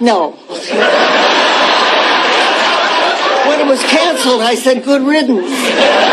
No. when it was canceled, I said, good riddance.